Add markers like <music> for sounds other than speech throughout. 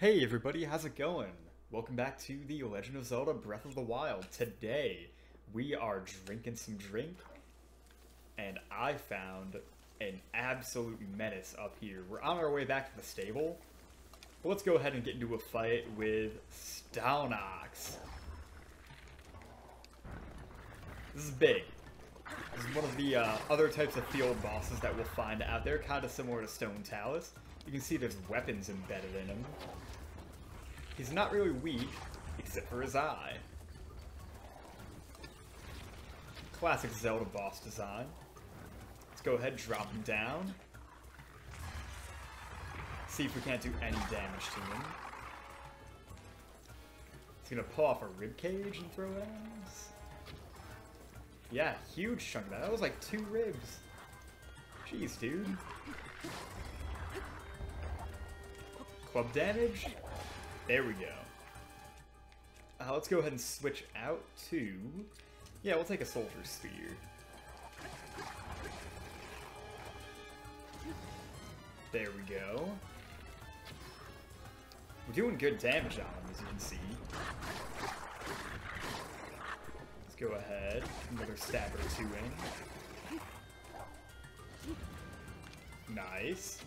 Hey everybody, how's it going? Welcome back to The Legend of Zelda Breath of the Wild. Today, we are drinking some drink, and I found an absolute menace up here. We're on our way back to the stable. Let's go ahead and get into a fight with Stalnox. This is big. This is one of the uh, other types of field bosses that we'll find out there, kind of similar to Stone Talus. You can see there's weapons embedded in him. He's not really weak, except for his eye. Classic Zelda boss design. Let's go ahead, drop him down. See if we can't do any damage to him. He's gonna pull off a rib cage and throw us. Yeah, huge chunk of that. That was like two ribs. Jeez, dude. Club damage? There we go. Uh, let's go ahead and switch out to... Yeah, we'll take a Soldier Spear. There we go. We're doing good damage on him, as you can see. Let's go ahead. Another stab or two in. Nice.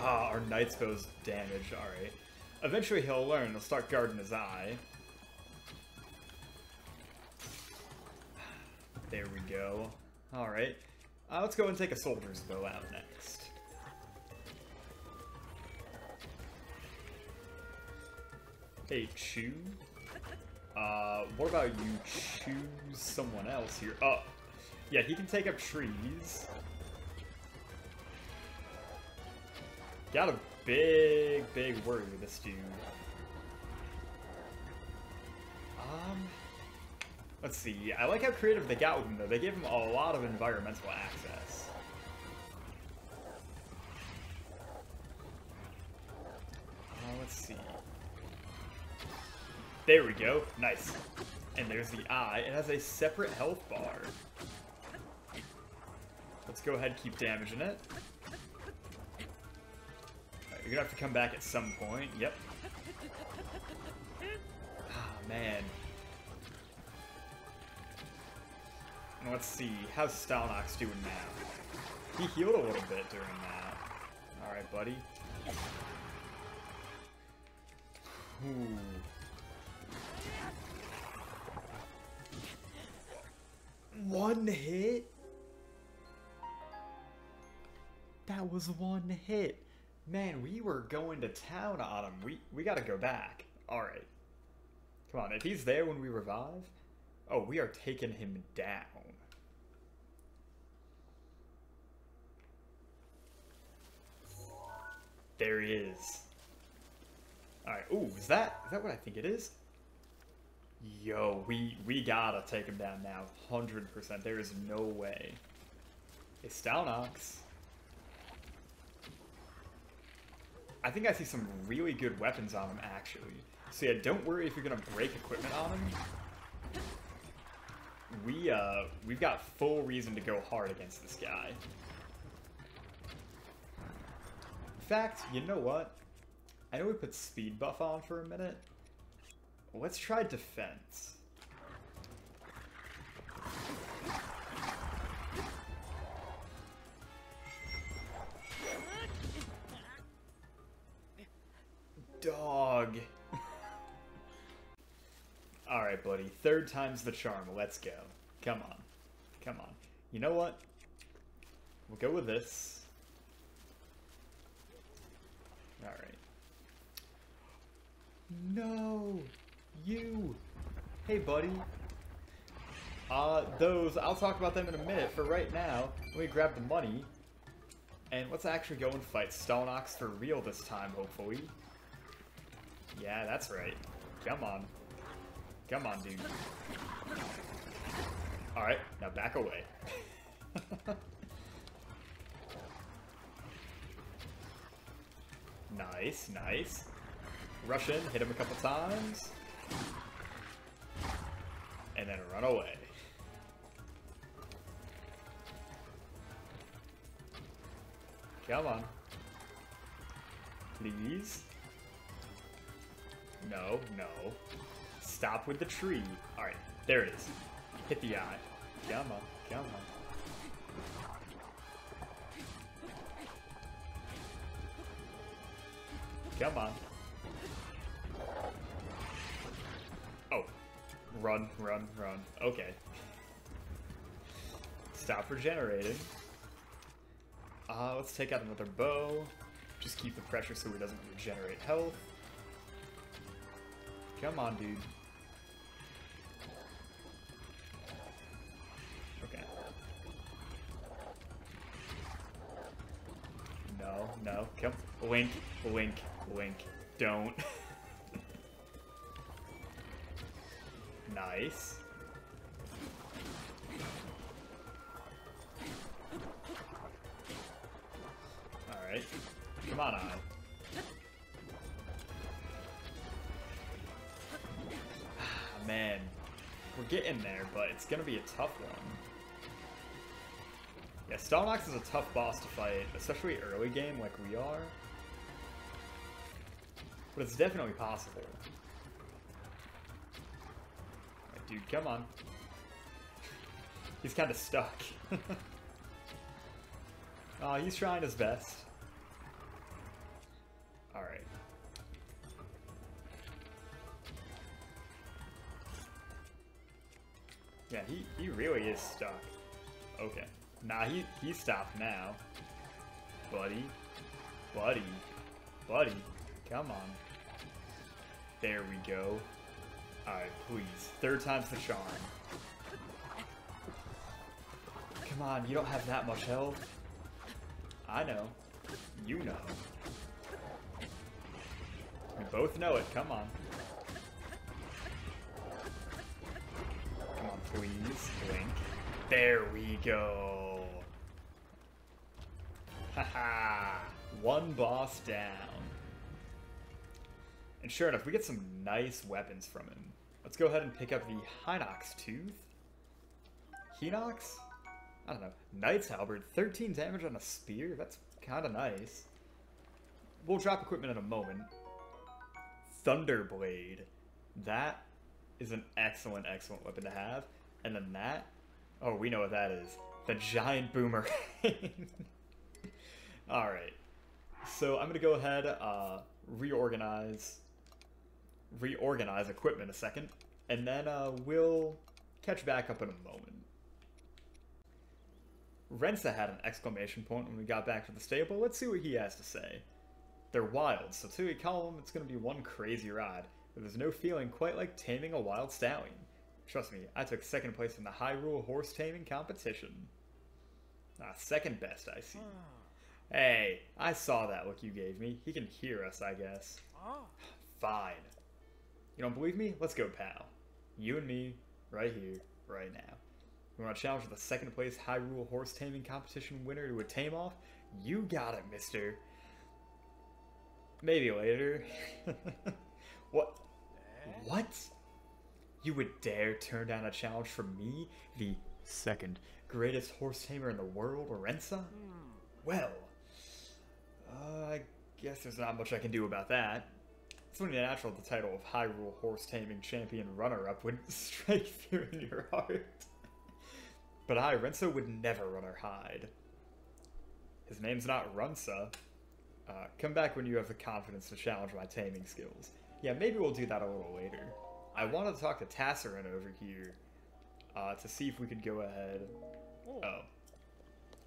Ah, our Knight's Bow's damage, alright. Eventually he'll learn, he'll start guarding his eye. There we go. Alright. Uh, let's go and take a Soldier's Bow out next. Hey, Chew. Uh, what about you choose someone else here? Oh, yeah, he can take up trees. Got a big, big worry with this dude. Um, let's see. I like how creative they got with him, though. They gave him a lot of environmental access. Uh, let's see. There we go. Nice. And there's the eye. It has a separate health bar. Let's go ahead and keep damaging it. You're gonna have to come back at some point. Yep. <laughs> Ah, man. Let's see. How's Stalnox doing now? He healed a little bit during that. Alright, buddy. Ooh. One hit? That was one hit. Man, we were going to town on him. We we gotta go back. Alright. Come on, if he's there when we revive... Oh, we are taking him down. There he is. Alright, ooh, is that is that what I think it is? Yo, we we gotta take him down now. 100%. There is no way. It's Stalnox. I think I see some really good weapons on him, actually. So yeah, don't worry if you're gonna break equipment on him. We, uh, we've got full reason to go hard against this guy. In fact, you know what? I know we put speed buff on for a minute. Let's try defense. Dog. Alright, buddy. Third time's the charm. Let's go. Come on. Come on. You know what? We'll go with this. Alright. No! You! Hey, buddy. Uh, those, I'll talk about them in a minute. For right now, let me grab the money. And let's actually go and fight Stalnox for real this time, hopefully. Yeah, that's right. Come on. Come on, dude. Alright, now back away. <laughs> nice, nice. Rush in, hit him a couple times. And then run away. Come on. Please. No, no. Stop with the tree. Alright, there it is. Hit the eye. Come on, come on. Come on. Oh. Run, run, run. Okay. Stop regenerating. Uh, let's take out another bow. Just keep the pressure so he doesn't regenerate health. Come on, dude. Okay. No, no, come. Wink, wink, wink. Don't. <laughs> nice. It's gonna be a tough one. Yeah, Stalnox is a tough boss to fight, especially early game like we are. But it's definitely possible. Alright, dude, come on. He's kind of stuck. <laughs> Aw, he's trying his best. Alright. Really is stuck. Okay. Nah, he, he stopped now. Buddy. Buddy. Buddy. Come on. There we go. Alright, please. Third time's the charm. Come on, you don't have that much health. I know. You know. We both know it. Come on. Please. Blink. There we go. Haha. One boss down. And sure enough, we get some nice weapons from him. Let's go ahead and pick up the Hinox Tooth. Hinox? I don't know. Knight's Halberd, 13 damage on a spear? That's kind of nice. We'll drop equipment in a moment. Thunderblade. That is an excellent, excellent weapon to have. And then that, oh, we know what that is. The giant boomerang. <laughs> Alright. So I'm going to go ahead, uh, reorganize, reorganize equipment a second. And then uh, we'll catch back up in a moment. Rensa had an exclamation point when we got back to the stable. Let's see what he has to say. They're wild, so to call them, it's going to be one crazy ride. But there's no feeling quite like taming a wild stallion. Trust me, I took second place in the Hyrule horse taming competition. Ah, second best, I see. Hey, I saw that look you gave me. He can hear us, I guess. Fine. You don't believe me? Let's go, pal. You and me, right here, right now. You want to challenge the second place Hyrule horse taming competition winner to a tame off? You got it, mister. Maybe later. <laughs> what? What? You would dare turn down a challenge from me, the second greatest horse tamer in the world, Rensa? Well, uh, I guess there's not much I can do about that. It's only natural the title of Hyrule Horse Taming Champion Runner-Up would <laughs> strike fear in your heart. But I, Rensa, would never run or hide. His name's not Runsa. Uh, come back when you have the confidence to challenge my taming skills. Yeah, maybe we'll do that a little later. I wanted to talk to Tasseren over here uh, to see if we could go ahead. Oh.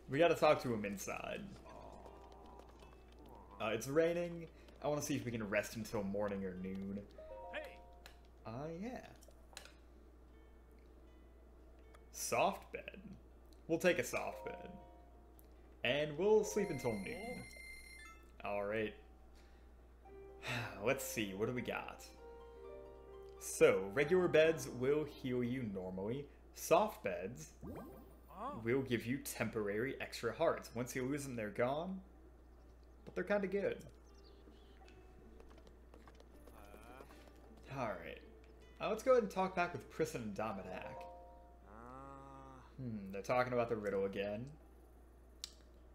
We gotta talk to him inside. Uh, it's raining. I want to see if we can rest until morning or noon. Hey, Uh, yeah. Soft bed. We'll take a soft bed. And we'll sleep until noon. Alright. <sighs> Let's see, what do we got? So, regular beds will heal you normally. Soft beds oh, will give you temporary extra hearts. Once you lose them, they're gone. But they're kind of good. Alright. Uh, let's go ahead and talk back with Prissen and Domidak. ah, Hmm, they're talking about the riddle again.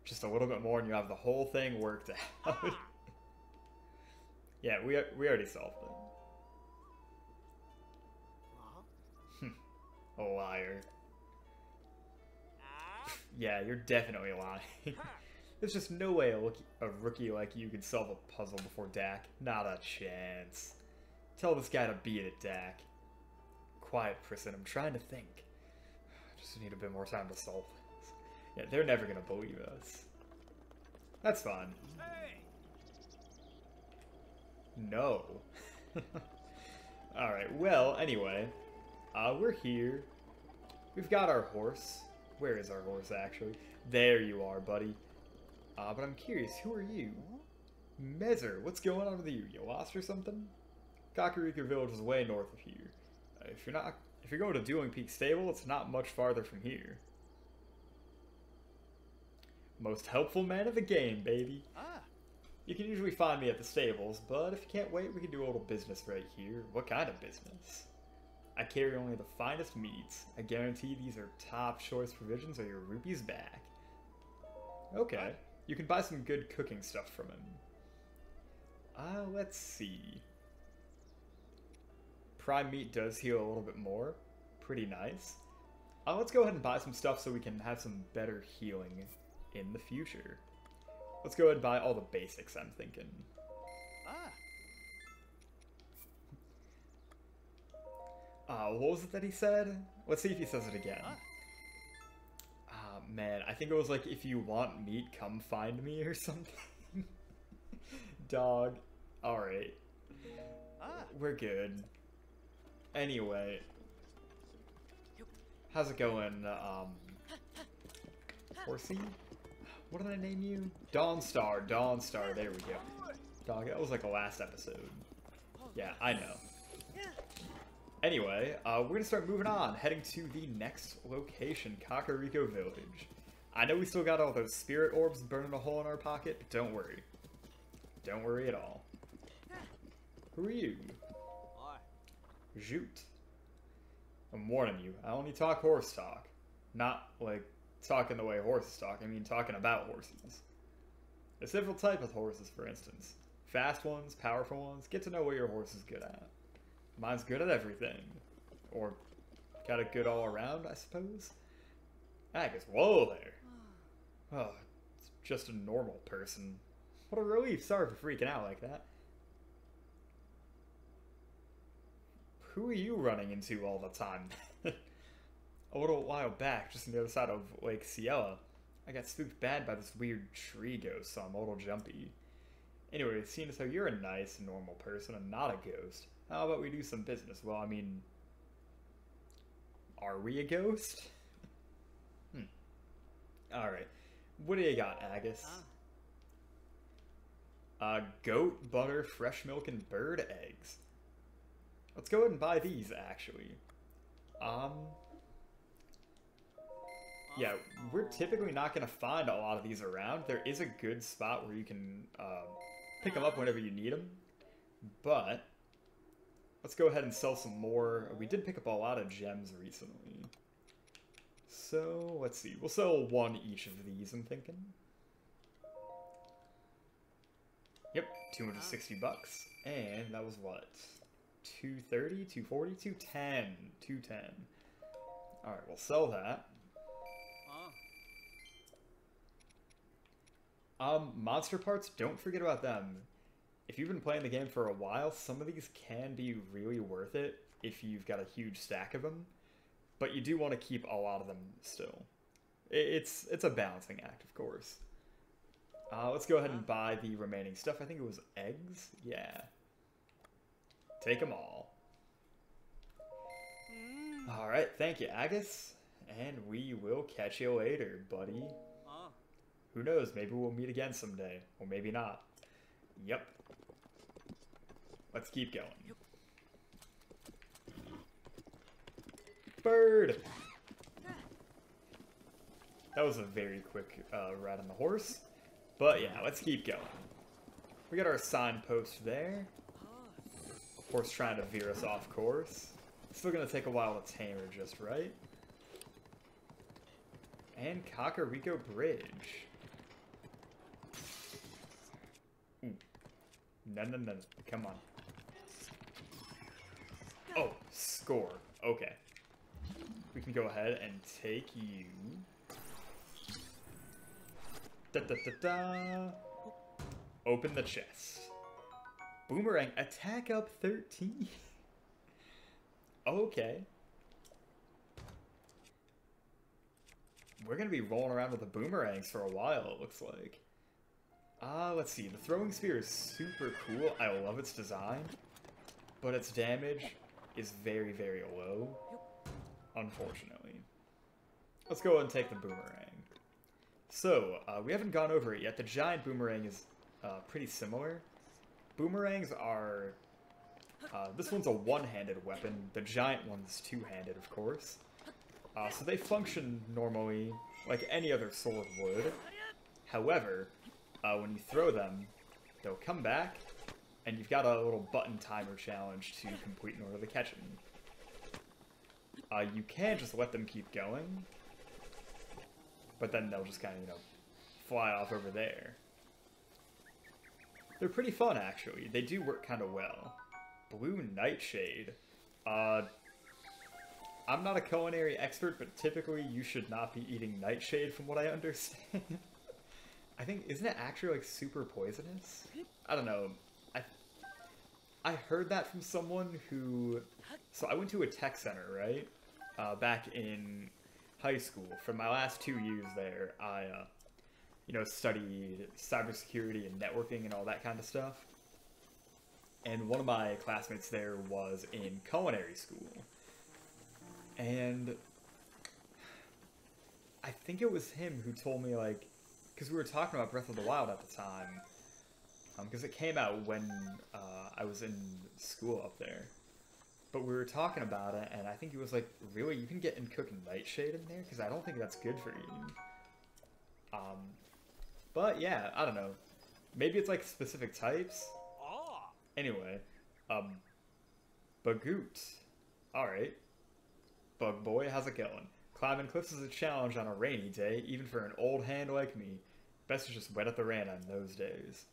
Just a little bit more and you have the whole thing worked out. <laughs> yeah, we, we already solved it. A liar. Ah. Yeah, you're definitely lying. <laughs> There's just no way a, look- a rookie like you could solve a puzzle before Dak. Not a chance. Tell this guy to beat it, Dak. Quiet, Prissen. I'm trying to think. <sighs> Just need a bit more time to solve this. Yeah, they're never gonna believe us. That's fine. Hey. No. <laughs> Alright, well, anyway. Uh, we're here. We've got our horse. Where is our horse, actually? There you are, buddy. Uh, but I'm curious, who are you? Mezer, what's going on with you? You lost or something? Kakariko Village is way north of here. Uh, if you're not, if you're going to Dueling Peak Stable, it's not much farther from here. Most helpful man of the game, baby. Ah. You can usually find me at the stables, but if you can't wait, we can do a little business right here. What kind of business? I carry only the finest meats. I guarantee these are top choice provisions or your rupees back. Okay. You can buy some good cooking stuff from him. Uh, let's see. Prime meat does heal a little bit more. Pretty nice. Uh, let's go ahead and buy some stuff so we can have some better healing in the future. Let's go ahead and buy all the basics, I'm thinking. Uh, what was it that he said? Let's see if he says it again. Ah. Man, I think it was like, if you want meat, come find me or <laughs> something. Dog. Alright, Ah. we're good. Anyway. How's it going, um... Horsey? What did I name you? Dawnstar, Dawnstar, there we go. Dog, that was like the last episode. Yeah, I know. Anyway, uh, we're gonna start moving on, heading to the next location, Kakariko Village. I know we still got all those spirit orbs burning a hole in our pocket, but don't worry. Don't worry at all. Who are you? Why? Joot. I'm warning you, I only talk horse talk. Not, like, talking the way horses talk, I mean talking about horses. There's several types of horses, for instance. Fast ones, powerful ones, get to know what your horse is good at. Mine's good at everything. Or got a good all around, I suppose. Ah, I guess, whoa there. Oh, <sighs> ah, it's just a normal person. What a relief, sorry for freaking out like that. Who are you running into all the time? <laughs> a little while back, just on the other side of Lake Ciela, I got spooked bad by this weird tree ghost, so I'm a little jumpy. Anyway, seeing as how you're a nice, normal person and not a ghost, how about we do some business? Well, I mean, are we a ghost? hmm. Alright. What do you got, Agus? Uh, goat, butter, fresh milk, and bird eggs. Let's go ahead and buy these, actually. Um, yeah, we're typically not going to find a lot of these around. There is a good spot where you can uh, pick them up whenever you need them. But, let's go ahead and sell some more. We did pick up a lot of gems recently. So, let's see. We'll sell one each of these, I'm thinking. Yep, 260 bucks. And that was what? 230, 240, 210. 210. Alright, we'll sell that. Um, monster parts, don't forget about them. If you've been playing the game for a while, some of these can be really worth it if you've got a huge stack of them. But you do want to keep a lot of them still. It's it's a balancing act, of course. Uh, let's go ahead and buy the remaining stuff. I think it was eggs. Yeah. Take them all. All right, thank you, Agus, and we will catch you later, buddy. Ah. Who knows? Maybe we'll meet again someday, or maybe not. Yep. Let's keep going. Bird. That was a very quick uh, ride on the horse, but yeah, let's keep going. We got our signpost there. Horse trying to veer us off course. Still gonna take a while to tame her just right. And Kakariko Bridge. Ooh. No, no, no. Come on. Oh, score. Okay. we can go ahead and take you. Da da da da. Open the chest. Boomerang, attack up 13. <laughs> okay. We're gonna be rolling around with the boomerangs for a while, it looks like. Ah, uh, let's see. The throwing spear is super cool. I love its design, but its damage is very, very low, unfortunately. Let's go and take the boomerang. So, uh, we haven't gone over it yet. The giant boomerang is uh, pretty similar. Boomerangs are... Uh, this one's a one-handed weapon. The giant one's two-handed, of course. Uh, so they function normally, like any other sword would. However, uh, when you throw them, they'll come back, and you've got a little button timer challenge to complete in order to catch them. Uh, you can just let them keep going, but then they'll just kind of, you know, fly off over there. They're pretty fun, actually. They do work kind of well. Blue Nightshade. Uh, I'm not a culinary expert, but typically you should not be eating nightshade from what I <laughs> understand. I think, isn't it actually like super poisonous? I don't know. I heard that from someone who, so I went to a tech center, right? Uh, back in high school. For my last two years there, I, uh, you know, studied cybersecurity and networking and all that kind of stuff. And one of my classmates there was in culinary school. And I think it was him who told me, like, because we were talking about Breath of the Wild at the time, because um, it came out when uh, I was in school up there. But we were talking about it, and I think he was like, "Really, you can get and cook nightshade in there? Because I don't think that's good for you." Um, but yeah, I don't know. Maybe it's like specific types. Anyway, um, Bugut. All right. Bug boy, how's it going? Climbing cliffs is a challenge on a rainy day, even for an old hand like me. Best to just wet at the rand on those days.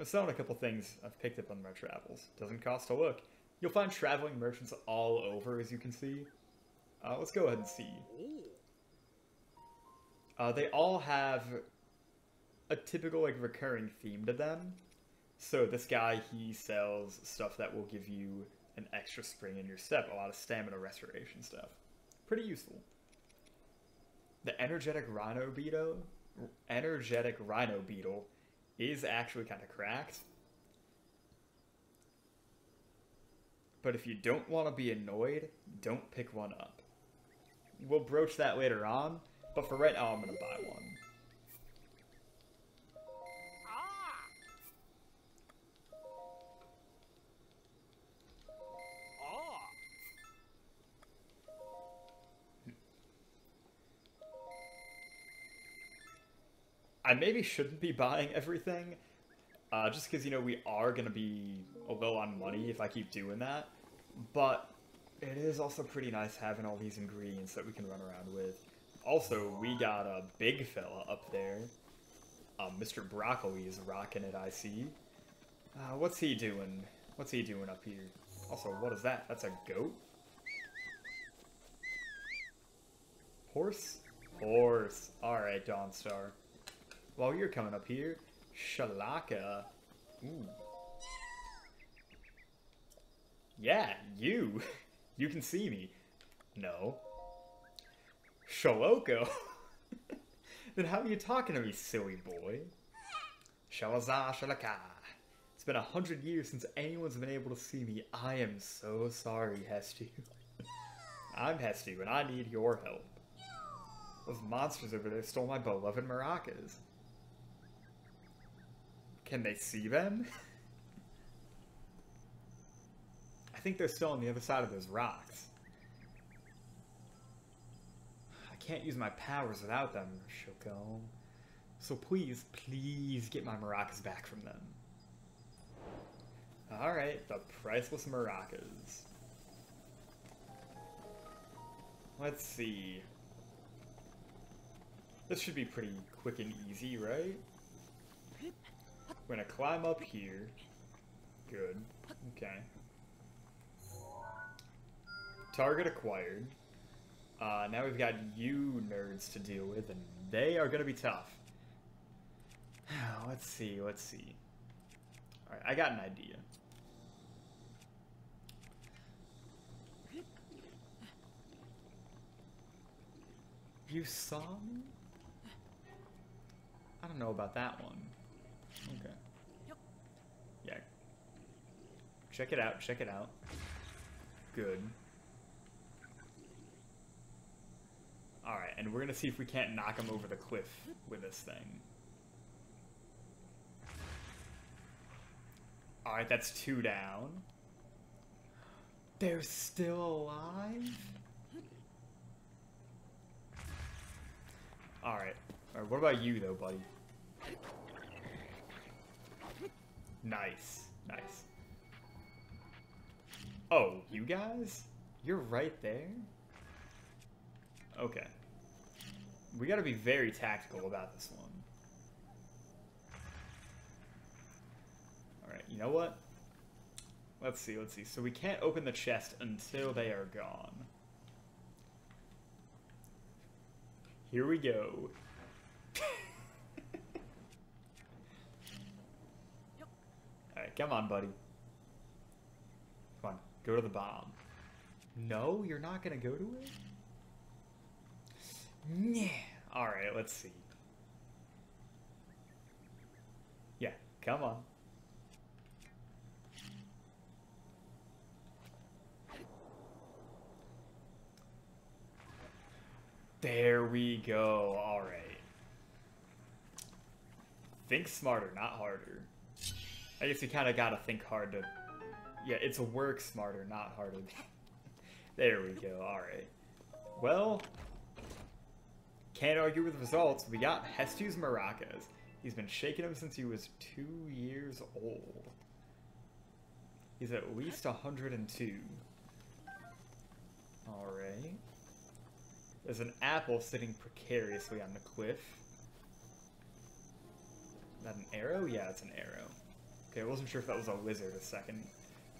I'm selling a couple things I've picked up on my travels. Doesn't cost a look. You'll find traveling merchants all over, as you can see. Uh, let's go ahead and see. Uh, they all have a typical, like, recurring theme to them. So this guy, he sells stuff that will give you an extra spring in your step, a lot of stamina restoration stuff. Pretty useful. The energetic rhino beetle, energetic rhino beetle, is actually kind of cracked. But if you don't want to be annoyed, don't pick one up. We'll broach that later on, but for right now I'm going to buy one. I maybe shouldn't be buying everything, uh, just because, you know, we are going to be a low on money if I keep doing that. But it is also pretty nice having all these ingredients that we can run around with. Also, we got a big fella up there. Um, Mr. Broccoli is rocking it, I see. Uh, what's he doing? What's he doing up here? Also, what is that? That's a goat? Horse? Horse. Alright, Dawnstar. While you're coming up here, Shalaka. Ooh. Yeah, you. <laughs> You can see me. No. Shaloko? <laughs> then how are you talking to me, silly boy? Shalaza Shalaka. It's been a hundred years since anyone's been able to see me. I am so sorry, Hestu. <laughs> I'm Hestu, and I need your help. Those monsters over there stole my beloved maracas. Can they see them? I think they're still on the other side of those rocks. I can't use my powers without them, Shoko. So please, please get my maracas back from them. Alright, the priceless maracas. Let's see. This should be pretty quick and easy, right? We're gonna climb up here. Good. Okay. Target acquired. Uh, now we've got you nerds to deal with, and they are gonna be tough. <sighs> let's see, let's see. Alright, I got an idea. You saw me? I don't know about that one. Okay. Yeah. Check it out, check it out. Good. Alright, and we're gonna see if we can't knock him over the cliff with this thing. Alright, that's two down. They're still alive? Alright. Alright, what about you though, buddy? Nice. Nice. Oh, you guys? You're right there? Okay. We gotta be very tactical about this one. Alright, you know what? Let's see, let's see. So we can't open the chest until they are gone. Here we go. Come on, buddy. Come on, go to the bomb. No, you're not gonna go to it? Yeah. Alright, let's see. Yeah, come on. There we go. Alright. Think smarter, not harder. I guess you kind of gotta think hard to... Yeah, it's a work smarter, not harder. <laughs> there we go. Alright. Well, can't argue with the results. We got Hestu's maracas. He's been shaking them since he was two years old. He's at least 102. Alright. There's an apple sitting precariously on the cliff. Is that an arrow? Yeah, it's an arrow. Okay, I wasn't sure if that was a lizard a second.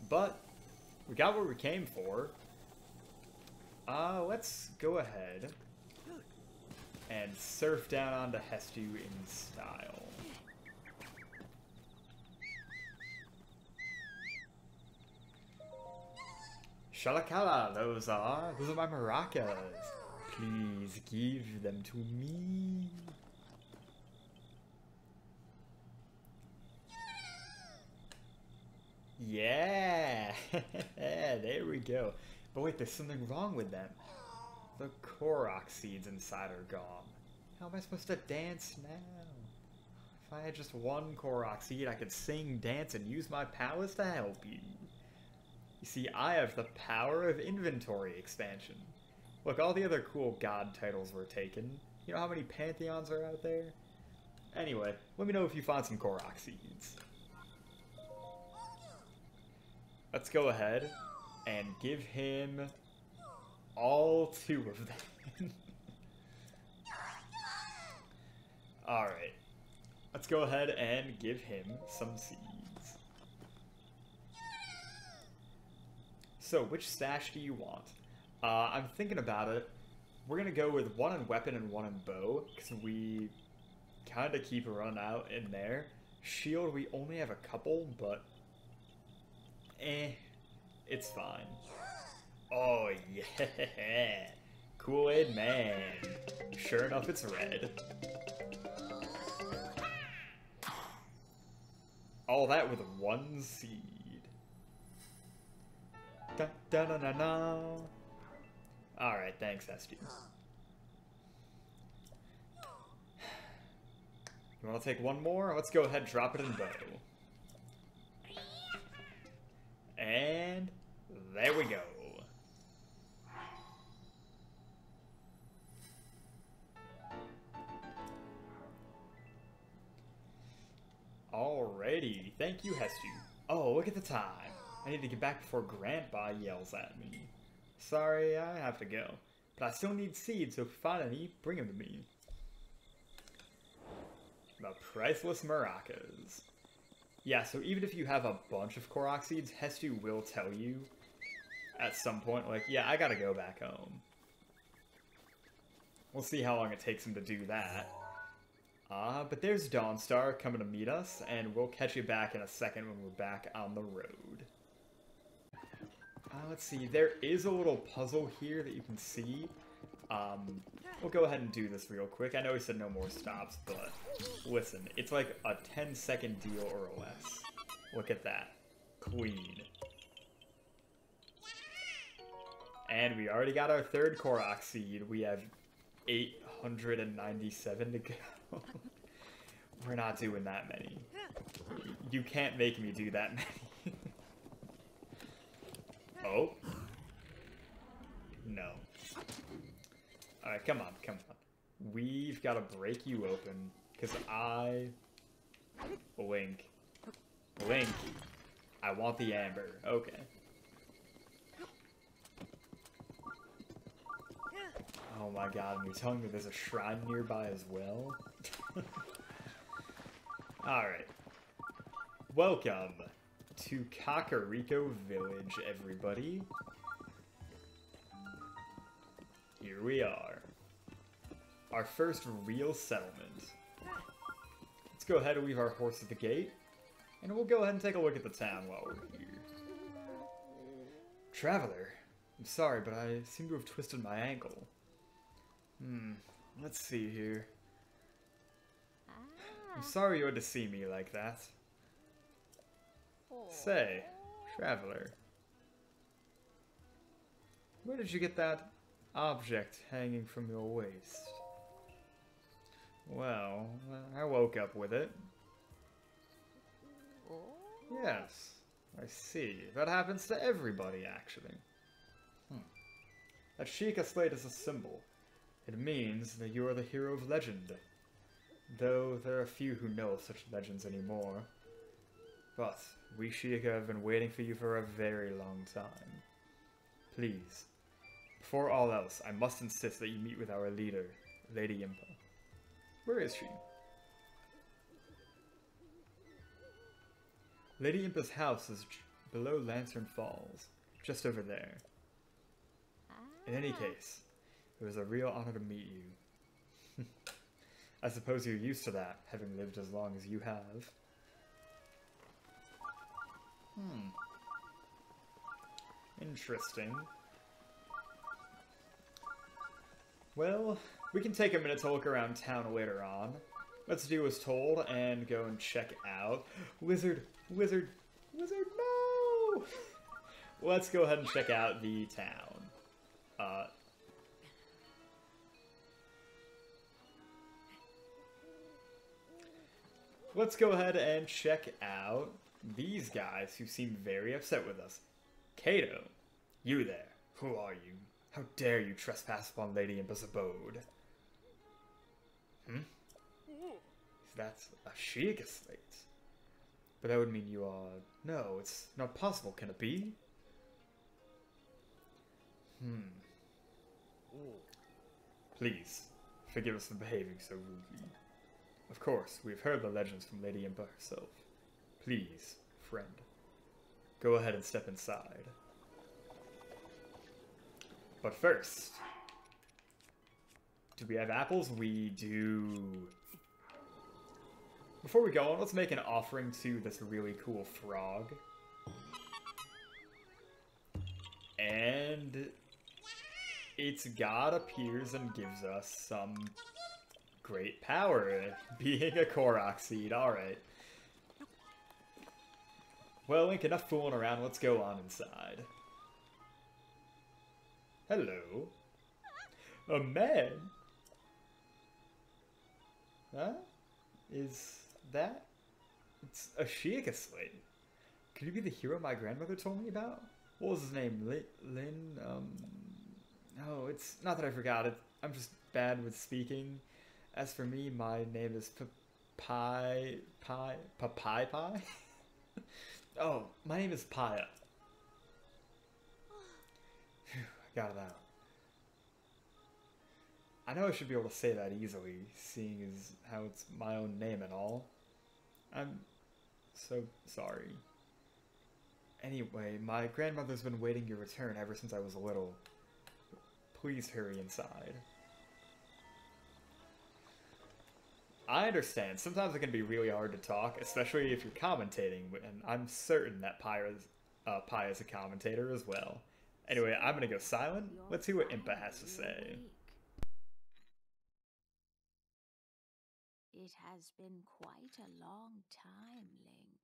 But, we got what we came for. Uh, let's go ahead and surf down onto Hestu in style. Shalakala, those are. Those are my maracas. Please give them to me. Yeah! <laughs> there we go. But wait, there's something wrong with them. The Korok seeds inside are gone. How am I supposed to dance now? If I had just one Korok seed, I could sing, dance, and use my powers to help you. You see, I have the power of inventory expansion. Look, all the other cool god titles were taken. You know how many pantheons are out there? Anyway, let me know if you find some Korok seeds. Let's go ahead and give him all two of them. <laughs> Alright. Let's go ahead and give him some seeds. So, which stash do you want? Uh, I'm thinking about it. We're gonna go with one in weapon and one in bow, because we kind of keep a run out in there. Shield, we only have a couple, but eh, it's fine. Oh yeah, Kool-Aid Man. Sure enough, it's red. All that with one seed. Da da da da da. Alright, thanks, Hestu. You want to take one more? Let's go ahead drop it in bow. And there we go. Alrighty, thank you, Hestu. Oh, look at the time. I need to get back before Grandpa yells at me. Sorry, I have to go. But I still need seeds, so if you find any, bring them to me. The priceless maracas. Yeah, so even if you have a bunch of Korok seeds, Hestu will tell you at some point, like, yeah, I gotta go back home. We'll see how long it takes him to do that. Uh, but there's Dawnstar coming to meet us, and we'll catch you back in a second when we're back on the road. Uh, let's see, there is a little puzzle here that you can see. Um, we'll go ahead and do this real quick. I know he said no more stops, but listen, it's like a 10 second deal or less. Look at that. Queen. And we already got our third Korok seed. We have 897 to go. <laughs> We're not doing that many. You can't make me do that many. <laughs> oh. No. Alright, come on, come on. We've got to break you open, because I... Blink. Blink. I want the amber. Okay. Oh my god, and you're telling me there's a shrine nearby as well? <laughs> Alright. Welcome to Kakariko Village, everybody. Here we are. Our first real settlement. Let's go ahead and leave our horse at the gate, and we'll go ahead and take a look at the town while we're here. Traveler, I'm sorry, but I seem to have twisted my ankle. Hmm, let's see here. I'm sorry you had to see me like that. Say, traveler. Where did you get that object hanging from your waist? Well, I woke up with it. Yes, I see. That happens to everybody, actually. Hmm. That Sheikah slate is a symbol. It means that you are the hero of legend. Though there are few who know such legends anymore. But we Sheikah have been waiting for you for a very long time. Please, before all else, I must insist that you meet with our leader, Lady Impa. Where is she? Lady Impa's house is below Lantern Falls, just over there. In any case, it was a real honor to meet you. <laughs> I suppose you're used to that, having lived as long as you have. Hmm. Interesting. Well, we can take a minute to look around town later on. Let's do as told and go and check out... Wizard! Wizard! Wizard, no! Let's go ahead and check out the town. Uh, let's go ahead and check out these guys who seem very upset with us. Cado, you there. Who are you? How dare you trespass upon Lady Impa's abode? Hmm? That's a Sheikah slate. But that would mean you are... No, it's not possible, can it be? Hmm. Please, forgive us for behaving so rudely. Of course, we've heard the legends from Lady Impa herself. Please, friend, go ahead and step inside. But first, do we have apples? We do. Before we go on, let's make an offering to this really cool frog. And its god appears and gives us some great power, <laughs> being a Korok seed. Alright. Well, Link, enough fooling around. Let's go on inside. Hello. A man? Huh? Is that? It's a Sheikah slate. Could you be the hero my grandmother told me about? What was his name? Lin? Lin um... No, it's not that I forgot it. I'm just bad with speaking. As for me, my name is P Pie... Pie... Pie Pie? <laughs> oh, my name is Paya. Got it out. I know I should be able to say that easily, seeing as how it's my own name and all. I'm so sorry. Anyway, my grandmother's been waiting your return ever since I was little. Please hurry inside. I understand. Sometimes it can be really hard to talk, especially if you're commentating, and I'm certain that Pi is, uh, Pi is a commentator as well. Anyway, I'm gonna go silent. Let's see what Impa has to say. It has been quite a long time, Link.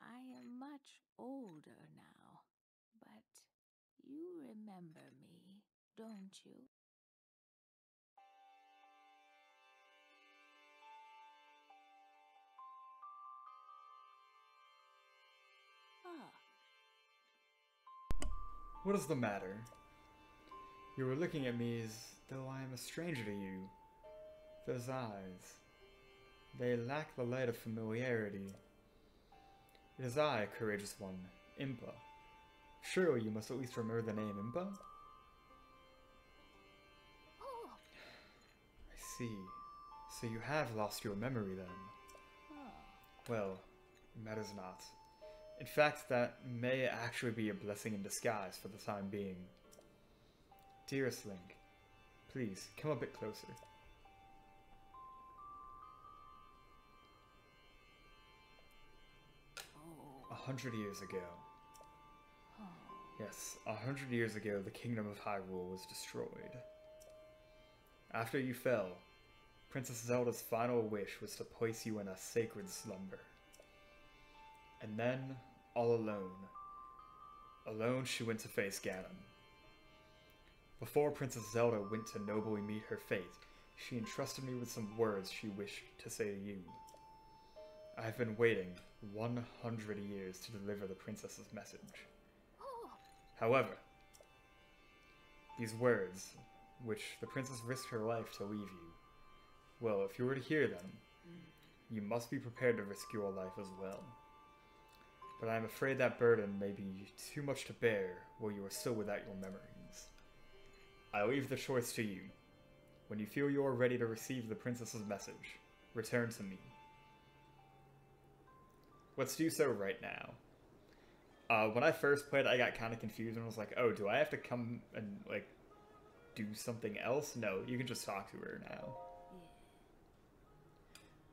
I am much older now, but you remember me, don't you? What is the matter? You were looking at me as though I am a stranger to you. Those eyes. They lack the light of familiarity. It is I, courageous one, Impa. Surely you must at least remember the name Impa? oh, I see. So you have lost your memory then. oh. Well, it matters not. In fact, that may actually be a blessing in disguise for the time being. Dearest Link, please come a bit closer. A hundred years ago. Yes, a hundred years ago, the kingdom of Hyrule was destroyed. After you fell, Princess Zelda's final wish was to place you in a sacred slumber. And then, all alone, alone she went to face Ganon. Before Princess Zelda went to nobly meet her fate, she entrusted me with some words she wished to say to you. I have been waiting 100 years to deliver the princess's message. However, these words, which the princess risked her life to leave you, well, if you were to hear them, you must be prepared to risk your life as well. But I am afraid that burden may be too much to bear while you are still without your memories. I leave the choice to you. When you feel you are ready to receive the princess's message, return to me. Let's do so right now. Uh, when I first played, I got kind of confused and was like, "Oh, do I have to come and like do something else?" No, you can just talk to her now.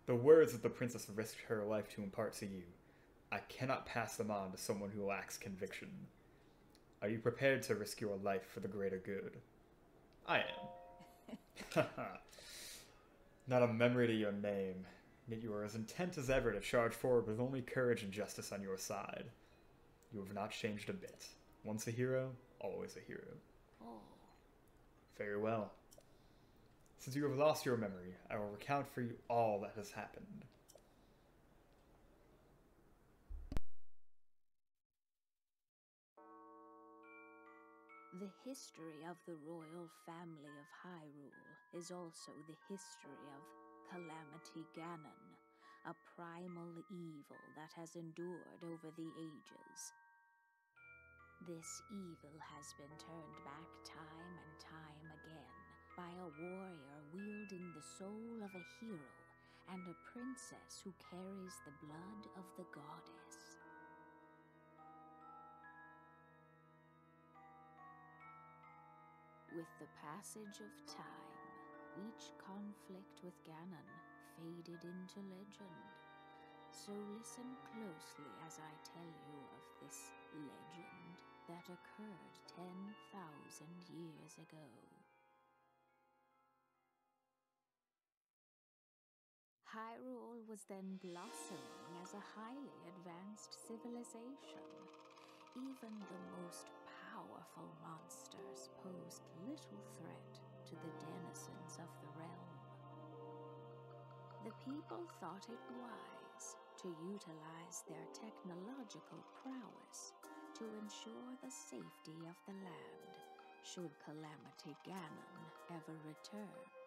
The words that the princess risked her life to impart to you, I cannot pass them on to someone who lacks conviction. Are you prepared to risk your life for the greater good? I am. <laughs> <laughs> Not a memory to your name, yet you are as intent as ever to charge forward with only courage and justice on your side. You have not changed a bit. Once a hero, always a hero. Oh, Very well. Since you have lost your memory, I will recount for you all that has happened. The history of the royal family of Hyrule is also the history of Calamity Ganon, a primal evil that has endured over the ages. This evil has been turned back time and time again by a warrior wielding the soul of a hero and a princess who carries the blood of the goddess. With the passage of time, each conflict with Ganon faded into legend. So listen closely as I tell you of this legend that occurred 10,000 years ago. Hyrule was then blossoming as a highly advanced civilization. Even the most powerful monsters posed little threat to the denizens of the realm. The people thought it wise to utilize their technological prowess to ensure the safety of the land should Calamity Ganon ever return.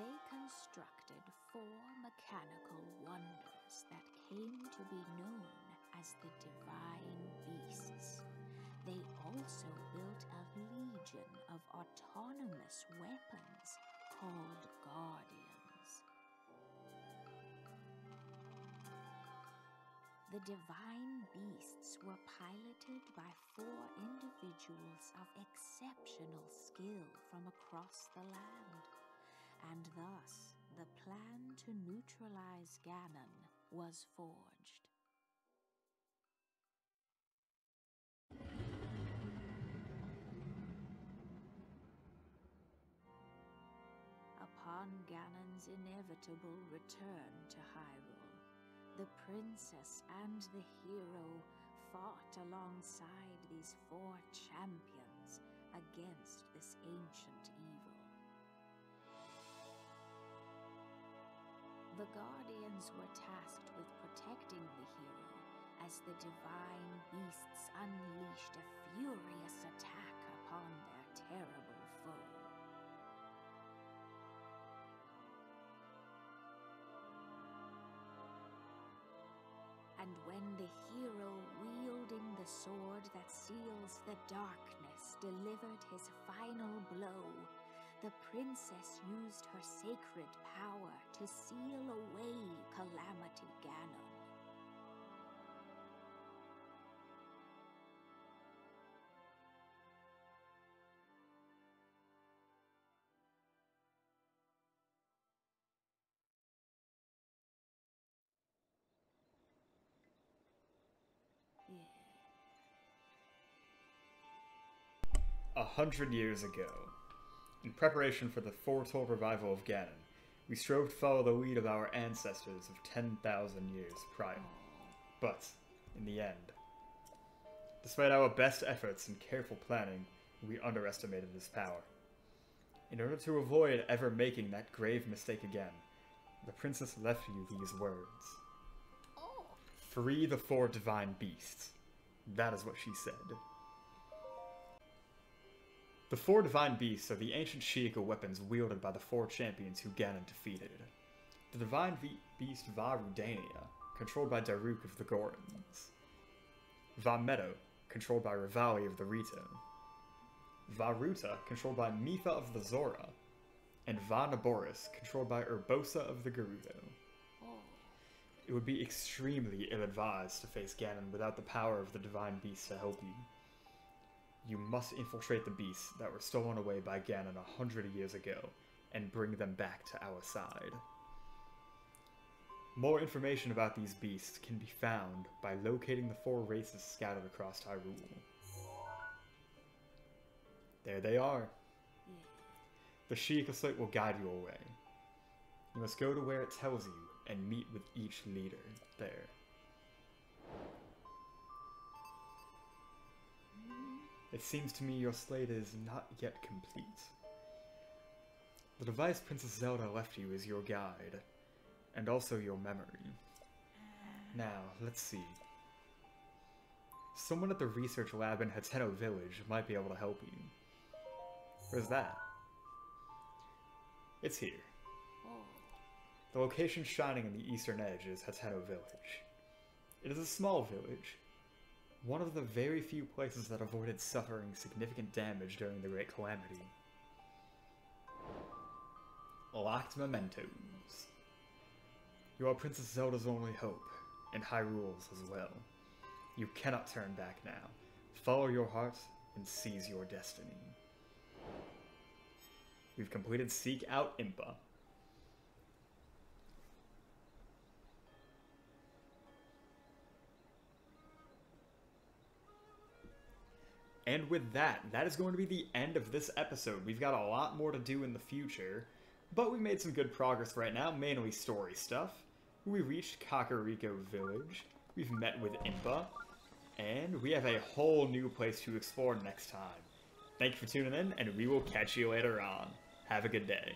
They constructed four mechanical wonders that came to be known as the Divine Beasts. They also built a legion of autonomous weapons called Guardians. The divine beasts were piloted by four individuals of exceptional skill from across the land, and thus the plan to neutralize Ganon was forged. Upon Ganon's inevitable return to Hyrule, the princess and the hero fought alongside these four champions against this ancient evil. The Guardians were tasked with protecting the hero as the divine beasts unleashed a furious attack upon their terrible foe. And when the hero wielding the sword that seals the darkness delivered his final blow, the princess used her sacred power to seal away Calamity Ganon. A hundred years ago, in preparation for the foretold revival of Ganon, we strove to follow the lead of our ancestors of 10,000 years prior. But, in the end, despite our best efforts and careful planning, we underestimated his power. In order to avoid ever making that grave mistake again, the princess left you these words. Oh. Free the four divine beasts. That is what she said. The four divine beasts are the ancient Sheikah weapons wielded by the four champions who Ganon defeated. The divine beast Vah Rudania, controlled by Daruk of the Gorons. Vah Medoh, controlled by Revali of the Rito. Vah Ruta, controlled by Mipha of the Zora. And Vah Naboris, controlled by Urbosa of the Gerudo. It would be extremely ill-advised to face Ganon without the power of the divine beasts to help you. You must infiltrate the beasts that were stolen away by Ganon a hundred years ago and bring them back to our side. More information about these beasts can be found by locating the four races scattered across Hyrule. There they are. The Sheikah Slate will guide you away. You must go to where it tells you and meet with each leader there. It seems to me your slate is not yet complete. The device Princess Zelda left you is your guide, and also your memory. Now, let's see. Someone at the research lab in Hateno Village might be able to help you. Where's that? It's here. The location shining in the eastern edge is Hateno Village. It is a small village, one of the very few places that avoided suffering significant damage during the Great Calamity. Locked mementos. You are Princess Zelda's only hope, and Hyrule's as well. You cannot turn back now. Follow your heart and seize your destiny. We've completed Seek Out Impa. And with that, that is going to be the end of this episode. We've got a lot more to do in the future, but we made some good progress right now, mainly story stuff. We reached Kakariko Village, we've met with Impa, and we have a whole new place to explore next time. Thank you for tuning in, and we will catch you later on. Have a good day.